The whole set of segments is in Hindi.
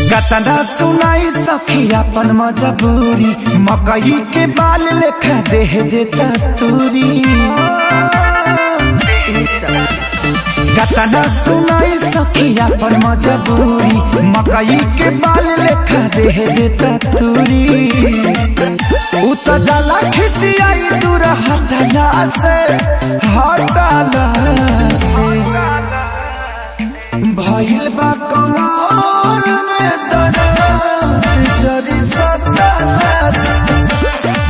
सुनाई सखी अपन मजबूरी मकई के बाल लेखा देह देता तूरी कतना सुनाई सखी अपन मजबूरी, मकई के बाल लेखा देह देता तूरी उ त जाला खिसियाई दूर हटला से हटला से। भइल बा कमर में दर्द जरी सताला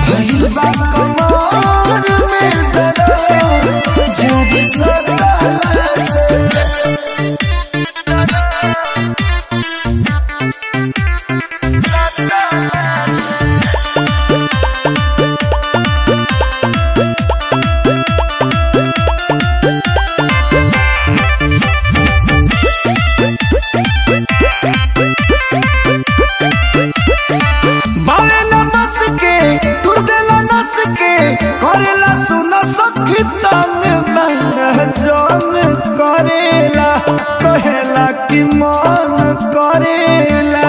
भइल बा कमर करेला।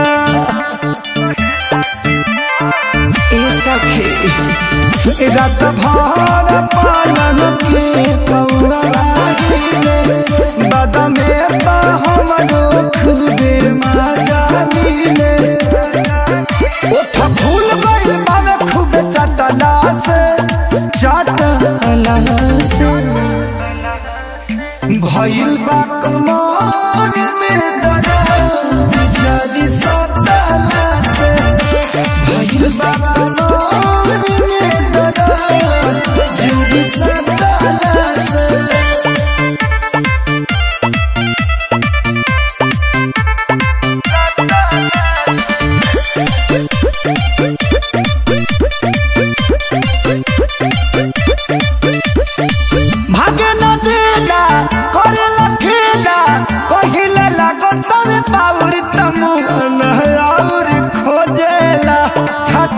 ए सखी। रात भर पालन के कौड़ा लागिले बदमे बा हमरो खुदे मज़ा मिले ओठ फूल गइल बावे खूब चटला से चटला से भइल बा कमर में दर्द।